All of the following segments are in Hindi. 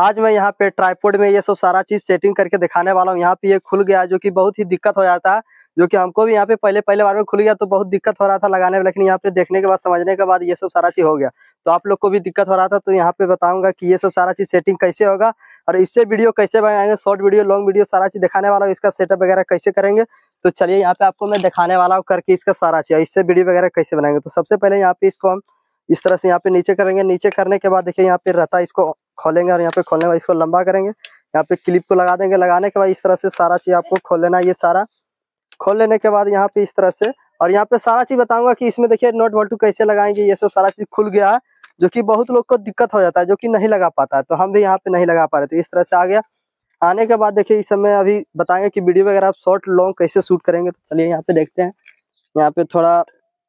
आज मैं यहाँ पे ट्राईपोर्ड में ये सब सारा चीज़ सेटिंग करके दिखाने वाला हूँ। यहाँ पे ये खुल गया, जो कि बहुत ही दिक्कत हो जाता है जो कि हमको भी यहाँ पे पहले पहले बार में खुल गया तो बहुत दिक्कत हो रहा था लगाने में, लेकिन यहाँ पे देखने के बाद, समझने के बाद ये सब सारा चीज़ हो गया। तो आप लोग को भी दिक्कत हो रहा था तो यहाँ पे बताऊँगा कि ये सब सारा चीज़ सेटिंग कैसे होगा और इससे वीडियो कैसे बनाएँगे शॉर्ट वीडियो लॉन्ग वीडियो सारा चीज़ दिखाने वाला हूँ, इसका सेटअप वगैरह कैसे करेंगे। तो चलिए यहाँ पे आपको मैं दिखाने वाला हूँ करके इसका सारा चीज़ इससे वीडियो वगैरह कैसे बनाएँगे। तो सबसे पहले यहाँ पे इसको हम इस तरह से यहाँ पे नीचे करेंगे। नीचे करने के बाद देखिए यहाँ पे रहता है इसको खोलेंगे और यहाँ पे खोलने के बाद इसको लंबा करेंगे। यहाँ पे क्लिप को लगा देंगे। लगाने के बाद इस तरह से सारा चीज़ आपको खोल लेना ये सारा खोल लेने के बाद यहाँ पे इस तरह से और यहाँ पे सारा चीज़ बताऊँगा कि इसमें देखिए नोट वोल्टू कैसे लगाएँगे। ये सब सारा चीज़ खुल गया है, जो कि बहुत लोग को दिक्कत हो जाता है, जो कि नहीं लगा पाता है। तो हम भी यहाँ पे नहीं लगा पा रहे थे। इस तरह से आ गया। आने के बाद देखिए, इस समय अभी बताएँगे कि वीडियो वगैरह आप शॉर्ट, लॉन्ग कैसे शूट करेंगे। तो चलिए यहाँ पे देखते हैं। यहाँ पे थोड़ा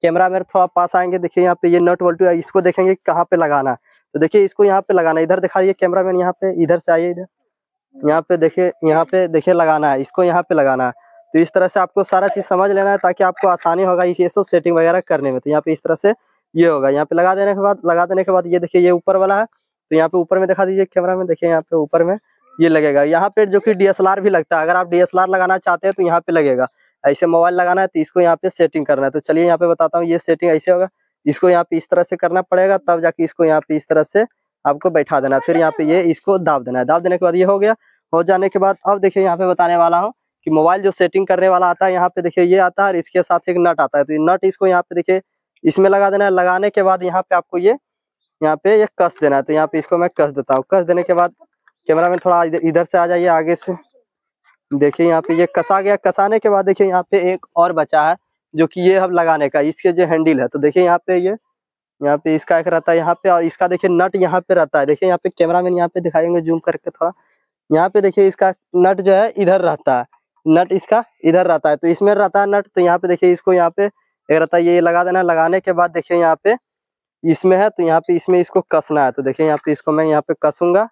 कैमरा मेरे थोड़ा पास आएँगे। देखिए यहाँ पे ये नट वोल्टू इसको देखेंगे कहाँ पे लगाना है। तो देखिए इसको यहाँ पे लगाना इधर दिखाइए कैमरा मैन यहाँ पे इधर से आइए इधर यहाँ पे देखिए यहाँ पे देखिए लगाना है इसको यहाँ पे लगाना है तो इस तरह से आपको सारा चीज़ समझ लेना है ताकि आपको आसानी होगा ये सब सेटिंग वगैरह करने में तो यहाँ पे इस तरह से ये होगा यहाँ पे लगा देने के बाद लगा देने के बाद ये देखिए ये ऊपर वाला है तो यहाँ पे ऊपर में दिखा दीजिए कैमरा में देखिए यहाँ पे ऊपर में ये लगेगा यहाँ पे जो कि डीएसएलआर भी लगता है अगर आप डीएसएलआर लगाना चाहते हैं तो यहाँ पे लगेगा ऐसे मोबाइल लगाना है तो इसको यहाँ पे सेटिंग करना है तो चलिए यहाँ पे बताता हूँ ये सेटिंग ऐसे होगा इसको यहाँ पे इस तरह से करना पड़ेगा तब जाके इसको यहाँ पे इस तरह से आपको बैठा देना फिर यहाँ पे ये इसको दाब देना है दाब देने के बाद ये हो गया हो जाने के बाद अब देखिए यहाँ पे बताने वाला हूँ कि मोबाइल जो सेटिंग करने वाला आता है यहाँ पे देखिए ये आता है और इसके साथ एक नट आता है तो नट इसको यहाँ पे देखिए इसमें लगा देना है लगाने के बाद यहाँ पे आपको ये यहाँ पे ये कस देना है तो यहाँ पे इसको मैं कस देता हूँ कस देने के बाद कैमरा में थोड़ा इधर से आ जाइए आगे से देखिए यहाँ पे ये कसा गया कसाने के बाद देखिए यहाँ पे एक और बचा है जो कि ये अब लगाने का इसके जो हैंडल है तो देखिए यहाँ पे ये यहाँ पे इसका एक रहता है यहाँ पे और इसका देखिए नट यहाँ पे रहता है देखिए यहाँ पे कैमरा मैन यहाँ पे दिखाएँगे जूम करके थोड़ा यहाँ पे देखिए इसका नट जो है इधर रहता है नट इसका इधर रहता है तो इसमें रहता है नट तो यहाँ पे देखिए इसको यहाँ पे एक रहता है ये लगा देना लगाने के बाद देखिए यहाँ पे इसमें है तो यहाँ पे इसमें इसको कसना है तो देखिए यहाँ पे इसको मैं यहाँ पे कसूँगा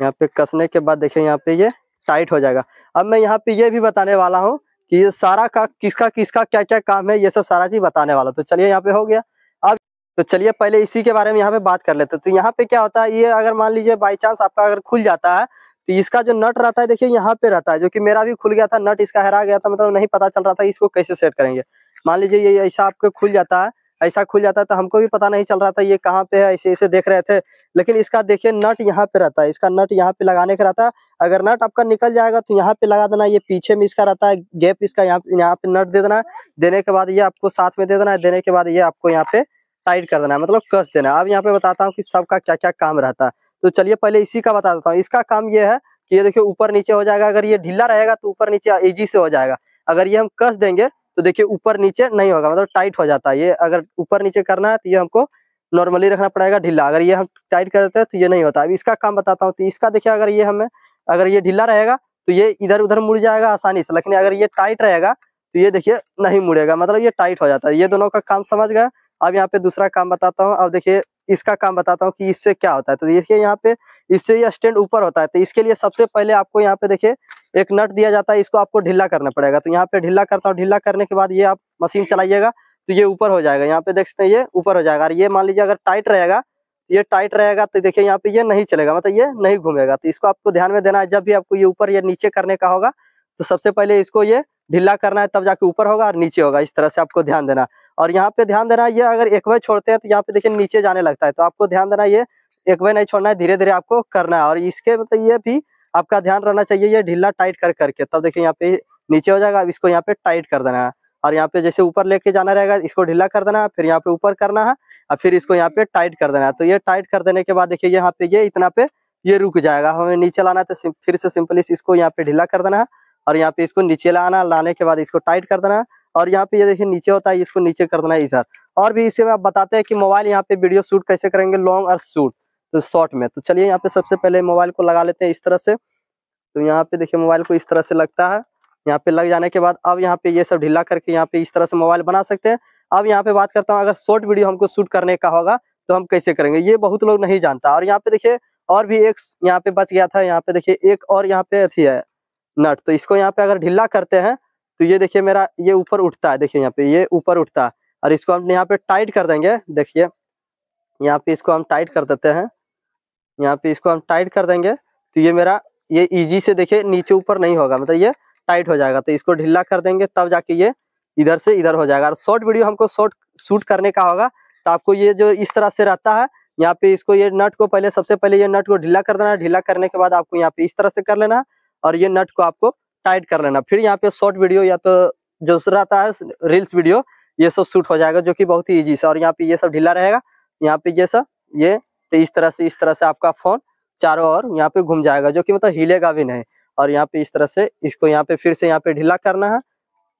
यहाँ पे कसने के बाद देखिए यहाँ पे ये टाइट हो जाएगा अब मैं यहाँ पे ये भी बताने वाला हूँ कि ये सारा का, किसका किसका क्या क्या काम है, ये सब सारा चीज़ बताने वाला तो चलिए यहाँ पे हो गया। अब तो चलिए पहले इसी के बारे में यहाँ पे बात कर लेते तो यहाँ पे क्या होता है, ये अगर मान लीजिए बाई चांस आपका अगर खुल जाता है तो इसका जो नट रहता है, देखिए यहाँ पे रहता है, जो कि मेरा भी खुल गया था, नट इसका हरा गया था मतलब नहीं पता चल रहा था, इसको कैसे सेट करेंगे। मान लीजिए ये ऐसा आपको खुल जाता है ऐसा खुल जाता है तो हमको भी पता नहीं चल रहा था ये कहाँ पे है ऐसे ऐसे देख रहे थे। लेकिन इसका देखिए नट यहाँ पे रहता है, इसका नट यहाँ पे लगाने का रहता है। अगर नट आपका निकल जाएगा तो यहाँ पे लगा देना, ये पीछे में इसका रहता है, गैप इसका यहाँ यहाँ पे नट दे देना। देने के बाद ये आपको साथ में दे देना है देने के बाद ये आपको यहाँ पे टाइट कर देना है मतलब कस देना। अब यहाँ पे बताता हूँ कि सबका क्या क्या काम रहता है। तो चलिए पहले इसी का बता देता हूँ। इसका काम ये है कि ये देखिए ऊपर नीचे हो जाएगा, अगर ये ढीला रहेगा तो ऊपर नीचे इजी से हो जाएगा। अगर ये हम कस देंगे तो देखिए, ऊपर नीचे नहीं होगा मतलब टाइट हो जाता है ये। अगर ऊपर नीचे करना है तो ये हमको नॉर्मली रखना पड़ेगा ढीला। अगर ये हम टाइट कर देते हैं तो ये नहीं होता। अब इसका काम बताता हूँ तो इसका देखिए, अगर ये हमें, अगर ये ढीला रहेगा तो ये इधर उधर मुड़ जाएगा आसानी से। लेकिन अगर ये टाइट रहेगा तो ये देखिए नहीं मुड़ेगा मतलब ये टाइट हो जाता है। ये दोनों का काम समझ गए? अब यहाँ पे दूसरा काम बताता हूँ। अब देखिए, इसका काम बताता हूँ कि इससे क्या होता है। तो देखिए, यहाँ पे इससे ये स्टैंड ऊपर होता है। तो इसके लिए सबसे पहले आपको यहाँ पे देखिए एक नट दिया जाता है, इसको आपको ढीला करना पड़ेगा। तो यहाँ पे ढीला करता हूँ, ढीला करने के बाद ये आप मशीन चलाइएगा तो ये ऊपर हो जाएगा। यहाँ पे देख सकते हैं, ये ऊपर हो जाएगा। और ये मान लीजिए अगर टाइट रहेगा, ये टाइट रहेगा तो देखिए यहाँ पे ये नहीं चलेगा मतलब ये नहीं घूमेगा। तो इसको आपको ध्यान में देना है, जब भी आपको ये ऊपर या नीचे करने का होगा तो सबसे पहले इसको ये ढीला करना है, तब जाके ऊपर होगा और नीचे होगा। इस तरह से आपको ध्यान देना और यहाँ पे ध्यान देना ये अगर एक बार छोड़ते हैं तो यहाँ पे देखिए नीचे जाने लगता है। तो आपको ध्यान देना ये एक बार नहीं छोड़ना है धीरे धीरे आपको करना है। और इसके मतलब ये भी आपका ध्यान रहना चाहिए ये ढीला टाइट कर करके तब देखिए यहाँ पे नीचे हो जाएगा इसको यहाँ पे टाइट कर देना है और यहाँ पे जैसे ऊपर लेके जाना रहेगा इसको ढीला कर देना है फिर यहाँ पे ऊपर करना है और फिर इसको यहाँ पे टाइट कर देना है तो ये टाइट कर देने के बाद देखिए यहाँ पे ये इतना पे ये रुक जाएगा हमें नीचे लाना है तो फिर से सिंपली इसको यहाँ पे ढीला कर देना है और यहाँ पे इसको नीचे लाना लाने के बाद इसको टाइट कर देना है और यहाँ पे ये देखिए नीचे होता है इसको नीचे कर देना है इधर और भी इसे आप बताते हैं कि मोबाइल यहाँ पे वीडियो शूट कैसे करेंगे लॉन्ग और शूट तो शॉर्ट में तो चलिए यहाँ पे सबसे पहले मोबाइल को लगा लेते हैं इस तरह से तो यहाँ पे देखिए मोबाइल को इस तरह से लगता है यहाँ पे लग जाने के बाद अब यहाँ पे ये सब ढीला करके यहाँ पे इस तरह से मोबाइल बना सकते हैं अब यहाँ पे बात करता हूँ अगर शॉर्ट वीडियो हमको शूट करने का होगा तो हम कैसे करेंगे ये बहुत लोग नहीं जानता और यहाँ पे देखिए और भी एक यहाँ पे बच गया था यहाँ पे देखिए एक और यहाँ पे अथी है नट तो इसको यहाँ पे अगर ढीला करते हैं तो ये देखिए मेरा ये ऊपर उठता है देखिए यहाँ पे ये ऊपर उठता है और इसको हम यहाँ पे टाइट कर देंगे देखिए यहाँ पे इसको हम टाइट कर देते हैं यहाँ पे इसको हम टाइट कर देंगे। तो ये मेरा, ये इजी से देखिए, नीचे ऊपर नहीं होगा मतलब ये टाइट हो जाएगा। तो इसको ढीला कर देंगे, तब जाके ये इधर से इधर हो जाएगा। और शॉर्ट वीडियो हमको शॉर्ट शूट करने का होगा तो आपको ये जो इस तरह से रहता है, यहाँ पे इसको ये नट को पहले, सबसे पहले ये नट को ढीला कर देना। ढीला करने के बाद आपको यहाँ पे इस तरह से कर लेना और ये नट को आपको टाइट कर लेना। फिर यहाँ पे शॉर्ट वीडियो या तो जो रहता है रील्स वीडियो ये सब शूट हो जाएगा, जो कि बहुत ही ईजी से। और यहाँ पे ये सब ढीला रहेगा। यहाँ पे ये सब, ये तो इस तरह से इस तरह से आपका फ़ोन चारों ओर यहाँ पे घूम जाएगा जो कि मतलब हिलेगा भी नहीं और यहाँ पे इस तरह से इसको यहाँ पे फिर से यहाँ पे ढीला करना है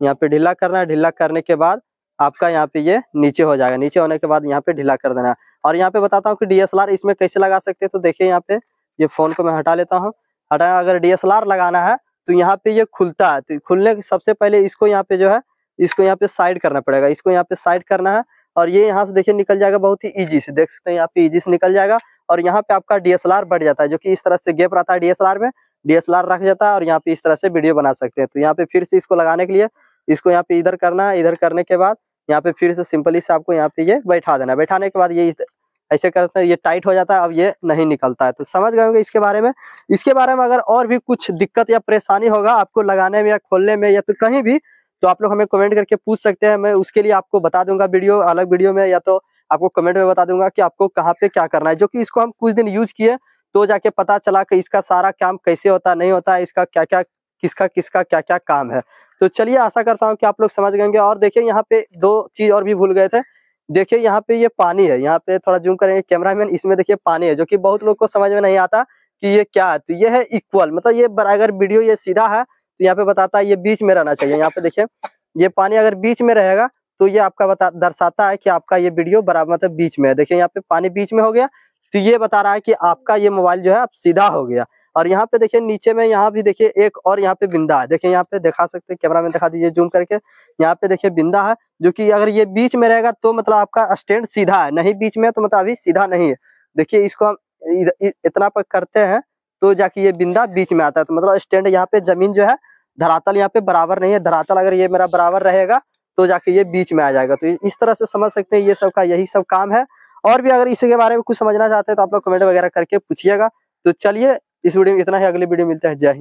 यहाँ पे ढीला करना है ढीला करने के बाद आपका यहाँ पे ये नीचे हो जाएगा नीचे होने के बाद यहाँ पे ढीला कर देना है और यहाँ पे बताता हूँ कि डीएसएलआर इसमें कैसे लगा सकते हैं तो देखिए यहाँ पे ये फ़ोन को मैं हटा लेता हूँ हटा अगर डीएसएलआर लगाना है तो यहाँ पे ये खुलता है तो खुलने के सबसे पहले इसको यहाँ पे जो है इसको यहाँ पे साइड करना पड़ेगा इसको यहाँ पे साइड करना है और ये यहाँ से देखिए निकल जाएगा बहुत ही इजी से। देख सकते हैं यहाँ पे इजी से निकल जाएगा और यहाँ पे आपका डीएसएलआर बढ़ जाता है, जो कि इस तरह से गेप रहता है डीएसएलआर में। डीएसएलआर रख जाता है और यहाँ पे इस तरह से वीडियो बना सकते हैं। तो यहाँ पे फिर से इसको लगाने के लिए इसको यहाँ पे इधर करना है, इधर करने के बाद यहाँ पे फिर से सिंपली से आपको यहाँ पे ये बैठा देना बैठाने के बाद ये ऐसे करते हैं, ये टाइट हो जाता है, अब ये नहीं निकलता है। तो समझ गए होंगे इसके बारे में? इसके बारे में अगर और भी कुछ दिक्कत या परेशानी होगा आपको लगाने में या खोलने में या तो कहीं भी तो आप लोग हमें कमेंट करके पूछ सकते हैं। मैं उसके लिए आपको बता दूँगा वीडियो, अलग वीडियो में या तो आपको कमेंट में बता दूँगा कि आपको कहाँ पे क्या करना है। जो कि इसको हम कुछ दिन यूज़ किए तो जाके पता चला कि इसका सारा काम कैसे होता, नहीं होता है इसका क्या क्या किसका किसका क्या क्या काम है। तो चलिए आशा करता हूँ कि आप लोग समझ गएँगे और देखिए, यहाँ पे दो चीज़ और भी भूल गए थे। देखिए, यहाँ पे ये पानी है। यहाँ पे थोड़ा जूम करेंगे। कैमरामैन इसमें देखिए पानी है, जो कि बहुत लोग को समझ में नहीं आता कि ये क्या है। तो ये है इक्वल मतलब ये अगर वीडियो ये सीधा है तो यहाँ पे बताता है, ये बीच में रहना चाहिए। यहाँ पे देखिए, ये पानी अगर बीच में रहेगा तो ये आपका बता, दर्शाता है कि आपका ये वीडियो बराबर मतलब बीच में है। देखिए, यहाँ पे पानी बीच में हो गया तो ये बता रहा है कि आपका ये मोबाइल जो है आप सीधा हो गया। और यहाँ पे देखिए, नीचे में यहाँ भी देखिए, एक और यहाँ पे बिंदा है। देखिए, यहाँ पे दिखा सकते हैं कैमरा में दिखा दीजिए जूम करके। यहाँ पे देखिए, बिंदा है, जो कि अगर ये बीच में रहेगा तो मतलब आपका स्टैंड सीधा है। नहीं बीच में तो मतलब अभी सीधा नहीं है। देखिए, इसको हम इतना पर करते हैं तो जाके ये बिंदा बीच में आता है। तो मतलब स्टैंड यहाँ पे ज़मीन जो है धरातल यहाँ पे बराबर नहीं है। धरातल अगर ये मेरा बराबर रहेगा तो जाके ये बीच में आ जाएगा। तो इस तरह से समझ सकते हैं, ये सब का, यही सब काम है। और भी अगर इसके बारे में कुछ समझना चाहते हैं तो आप लोग कमेंट वगैरह करके पूछिएगा। तो चलिए, इस वीडियो में इतना ही। अगली वीडियो मिलता है। जय हिंद।